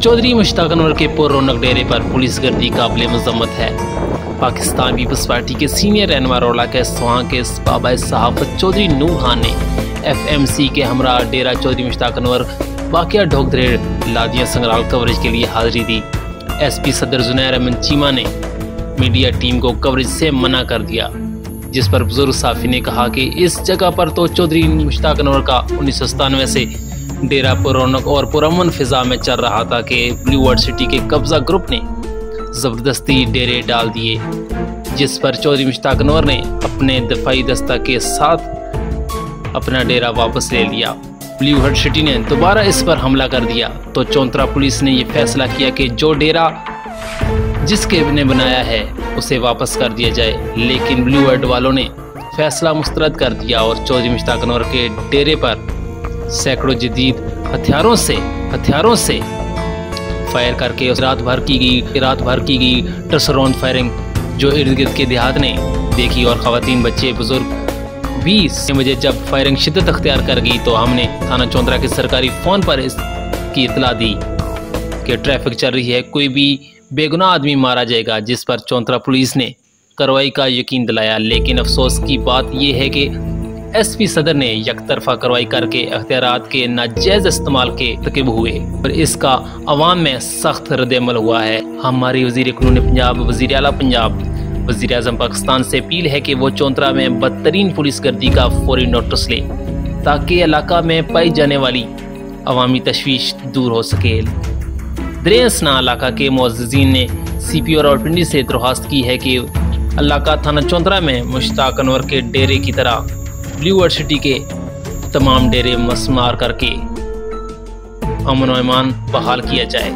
चौधरी के मुश्ताक अनवर के पुर रौनक डेरे पर पुलिस गर्दी काबिल मजम्मत है। पाकिस्तान पीपल्स पार्टी के सीनियर रहनमा रोला के सुहा के बाबा सहाफत चौधरी नूर खान ने एफ़ एम सी के हमरा डेरा चौधरी मुश्ताक अनवर वाक़ ढोकदरेड़ लादिया संग्राल कवरेज के लिए हाजिरी दी। एस पी सदर जुनैर अमन चीमा ने मीडिया टीम को कवरेज से मना कर दिया, जिस पर बुज़ुर्ग साफी ने कहा कि इस जगह पर तो चौधरी मुश्ताक अनवर का उन्नीस सौ सतानवे से डेरा पर रौनक और पुरमन फिजा में चल रहा था कि ब्लू वर्ड सिटी के कब्जा ग्रुप ने ज़बरदस्ती डेरे डाल दिए, जिस पर चौधरी मुश्ताक अनवर ने अपने दफाई दस्ता के साथ अपना डेरा वापस ले लिया। ब्लू सिटी ने दोबारा इस पर हमला कर दिया। तो चौंतरा पुलिस ने यह फैसला किया कि जो डेरा जिसके ने बनाया है, उसे वापस कर दिया जाए। लेकिन ब्लू हर्ट वालों ने फैसला मुस्तरद कर दिया और चौधरी मुश्ताक अनवर के डेरे पर सैकड़ों जदीद हथियारों से हथियारों से फायर करके उस रात भर की गई, रात भर की गई टसरौंद फायरिंग जो इर्द गिर्द के देहात ने देखी और ख़वातीन बच्चे, बुज़ुर्ग बीस। बजे जब फायरिंग शिद्दत अख्तियार कर गई तो हमने थाना चौंतरा के सरकारी फ़ोन पर इसकी इतला दी कि ट्रैफ़िक चल रही है, कोई भी बेगुनाह आदमी मारा जाएगा, जिस पर चौंतरा पुलिस ने कार्रवाई का यकीन दिलाया। लेकिन अफसोस की बात यह है कि एस पी सदर ने एक तरफा कार्रवाई करके अख्तियार के नाजायज इस्तेमाल के तकब हुए और इसका अवाम में सख्त रद्दमल हुआ है। हमारी वज़ीर कानून पंजाब वज़ीर अला पंजाब वज़ीर अजम पाकिस्तान से अपील है कि वो चौंतरा में बदतरीन पुलिस गर्दी का फौरी नोटिस ले, ताकि इलाका में पाई जाने वाली अवामी तशवीश दूर हो सके। द्रेसना इलाका के मुजीन ने सी पी और रावलपिंडी से दरख्वास्त की है कि इलाका थाना चौंतरा में मुश्ताक अनवर के डेरे की तरह ब्लू सिटी के तमाम डेरे मसमार करके अमन ईमान बहाल किया जाए।